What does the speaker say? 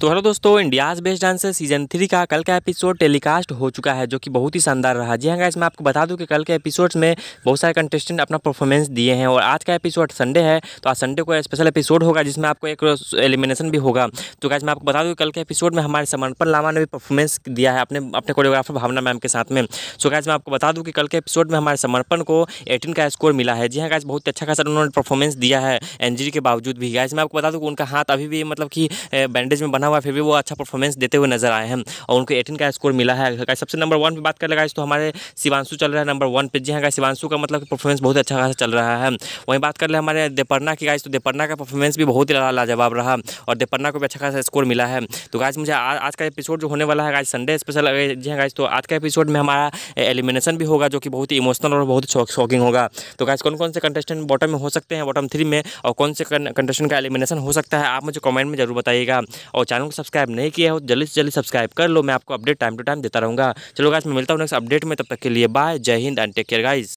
तो हेलो दोस्तों India's Best Dancer season three का कल का एपिसोड टेलीकास्ट हो चुका है, जो कि बहुत ही शानदार रहा। जी हाँ गाइस मैं आपको बता दूँ कि कल के एपिसोड्स में बहुत सारे कंटेस्टेंट अपना परफॉर्मेंस दिए हैं, और आज का एपिसोड संडे है तो आज संडे को स्पेशल एपिसोड होगा, जिसमें आपको एक एलिमिनेशन भी होगा। तो गाइस मैं आपको बता दूँ कल के एपिसोड में हमारे समर्पण लामा ने भी परफॉर्मेंस दिया है अपने अपने कोरियोग्राफर भावना मैम के साथ में। सो गाइस मैं आपको बता दूँ कि कल के एपिसोड में हमारे समर्पण को एटीन का स्कोर मिला है। जी हाँ गाइस बहुत अच्छा खासा उन्होंने परफॉर्मेंस दिया है एनजी के बावजूद भी। गाइस मैं आपको बता दूँ उनका हाथ अभी भी मतलब कि बैंडेज में बना हुआ, फिर भी वो अच्छा परफॉर्मेंस देते हुए नज़र आए हैं और उनको एटीन का स्कोर मिला है। सबसे नंबर वन पर बात कर लगा तो हमारे शिवांशु चल रहा है नंबर वन पे जी हाँ शिवांशु का मतलब परफॉर्मेंस बहुत अच्छा खासा चल रहा है। वहीं बात कर ले हमारे देपरना की गाइस तो देपरना का परफॉर्मेंस भी बहुत ही लाजवाब रहा और देपरना को भी अच्छा खासा स्कोर मिला है। तो गाइस मुझे आज का एपिसोड जो होने वाला है गाइस संडे स्पेशल जी हाँ गाइस तो आज का एपिसोड में हमारा एलिमिनेशन भी होगा, जो कि बहुत ही इमोशनल और बहुत शॉकिंग होगा। तो गाइस कौन कौन से कंटेस्टेंट बॉटम में हो सकते हैं बॉटम थ्री में, और कौन से कंटेस्टेंट का एलिमिनेशन हो सकता है, आप मुझे कमेंट में ज़रूर बताइएगा। और चैनल को सब्सक्राइब नहीं किया हो, जल्दी से जल्दी सब्सक्राइब कर लो। मैं आपको अपडेट टाइम टू टाइम देता रहूँगा। चलो गाइस मैं मिलता हूँ नेक्स्ट अपडेट में। तब तक के लिए बाय जय हिंद एंड टेक केयर गाइस